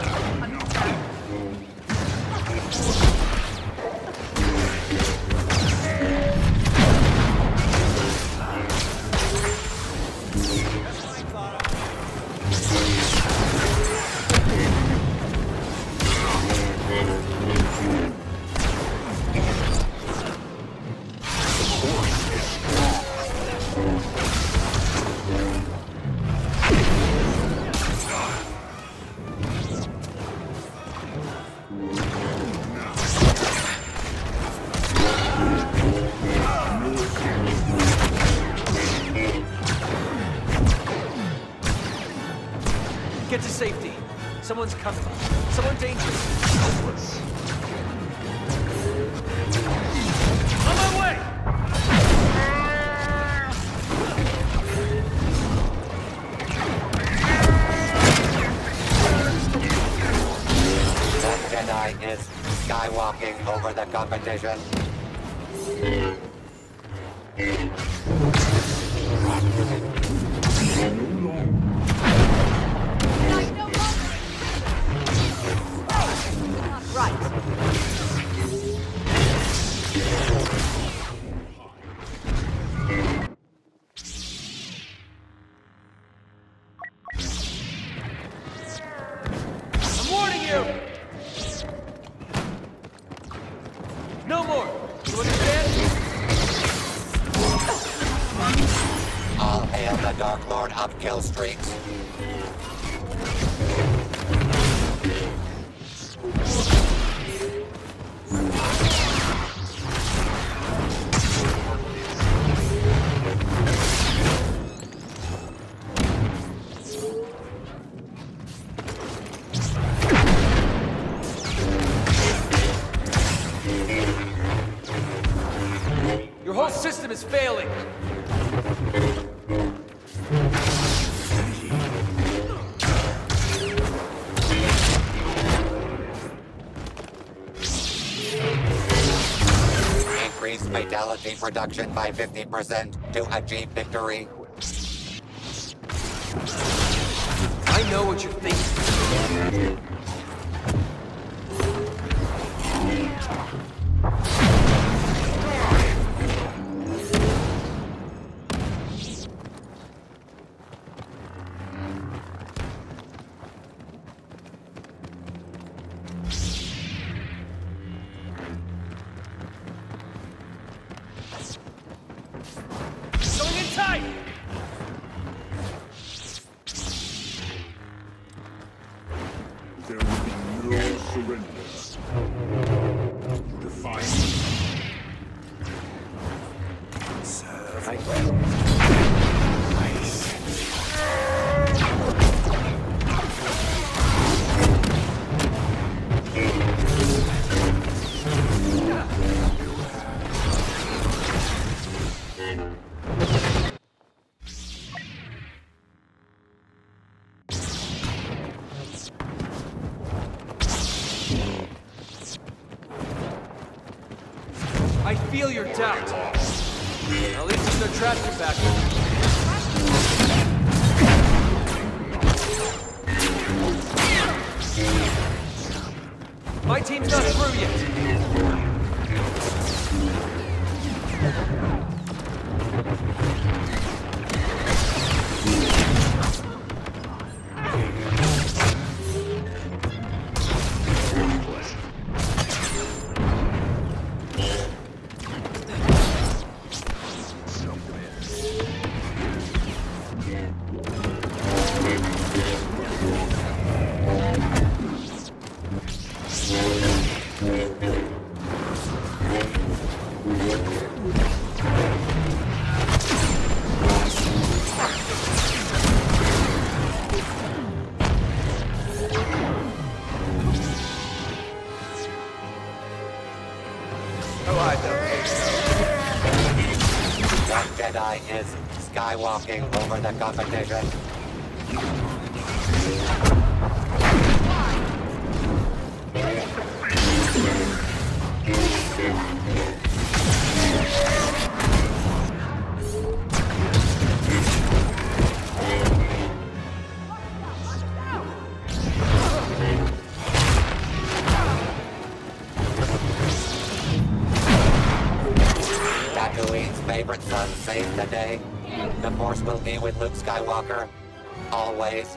done. Get to safety. Someone's coming. Someone dangerous. On my way! That Jedi is skywalking over the competition. Right. You! No more! You understand? All hail the Dark Lord of kill. Is failing! Increase fatality production by 50% to achieve victory. I know what you're thinking. No surrender. Defy me. Serve. I feel your doubt. At least there's no traction back. My team's not through yet. Jedi is skywalking over the competition. Favorite son saved the day. The Force will be with Luke Skywalker. Always.